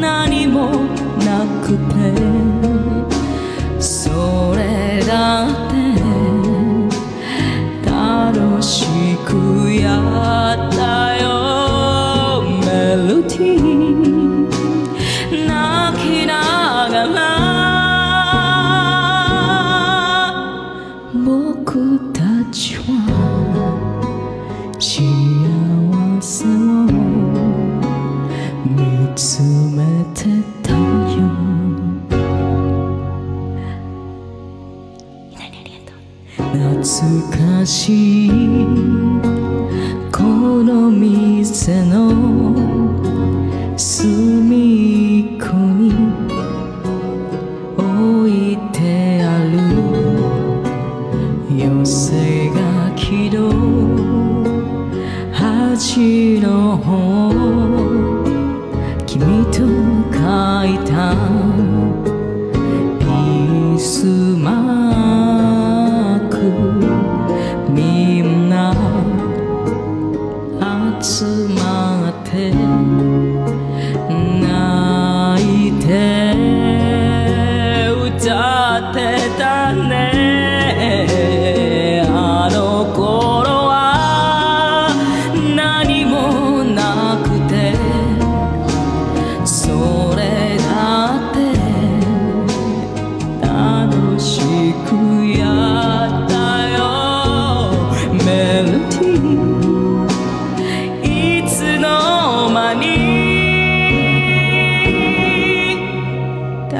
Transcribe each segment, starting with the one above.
何もなくて。それだって楽しくやったよ。メロディー。泣きながら。僕たちは幸せを見つめてたよ懐かしいこの店の隅っこに置いてある寄せ書きの端の方集まって泣いて歌ってたね。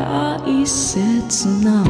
大切な